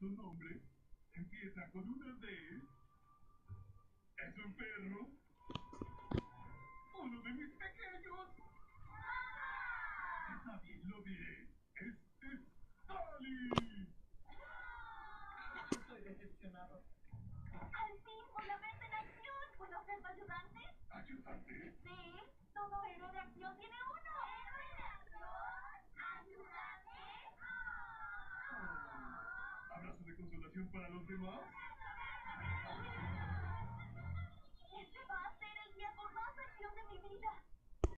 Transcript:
Su nombre empieza con una D. ¿Es un perro? ¡Uno de mis pequeños! Está bien, lo diré. Es Stalin. Estoy decepcionado. Al fin, una vez en acción. ¿Puedo ser tu ayudante? ¿Ayudante? Sí, todo héroe de acción tiene uno. ¿Héroe de acción? ¿Ayudante? ¿Abrazo de consolación para los demás?